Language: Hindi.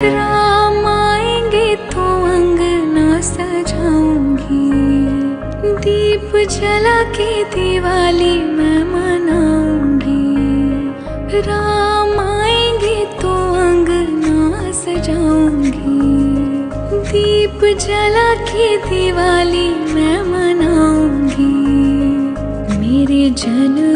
राम आएँगे तो अंगना सजाऊँगी। दीप जला के दिवाली मैं मनाऊँगी। राम आएँगे तो अंगना सजाऊँगी। दीप जला के दिवाली मैं मनाऊँगी। मेरे जन